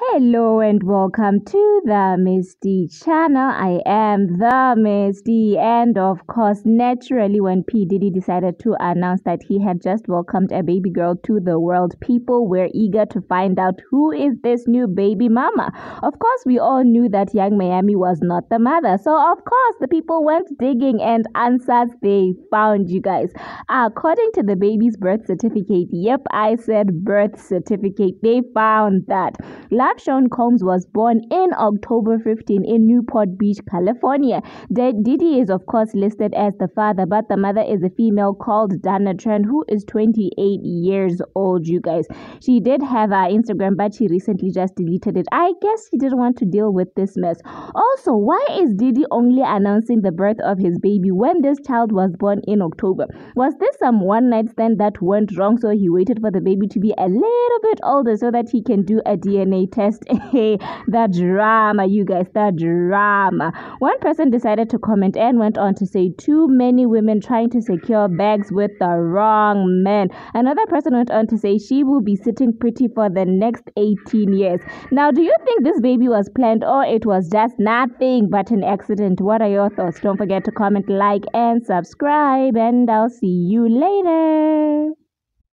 Hello and welcome to the MissDee channel. I am the MissDee, and of course, naturally, when P. Diddy decided to announce that he had just welcomed a baby girl to the world, people were eager to find out who is this new baby mama. Of course, we all knew that Yung Miami was not the mother, so of course, the people went digging and answers they found, you guys. According to the baby's birth certificate, yep, I said birth certificate, they found that. Love Sean Combs was born in October 15 in Newport Beach, California. Diddy is, of course, listed as the father, but the mother is a female called Dana Trent, who is 28 years old, you guys. She did have her Instagram, but she recently just deleted it. I guess she didn't want to deal with this mess. Also, why is Diddy only announcing the birth of his baby when this child was born in October? Was this some one night stand that went wrong, so he waited for the baby to be a little bit older so that he can do a DNA test? Test. the drama, you guys, the drama. One person decided to comment and went on to say, Too many women trying to secure bags with the wrong men. Another person went on to say, She will be sitting pretty for the next 18 years. Now, do you think this baby was planned or it was just nothing but an accident? What are your thoughts? Don't forget to comment, like, and subscribe, and I'll see you later.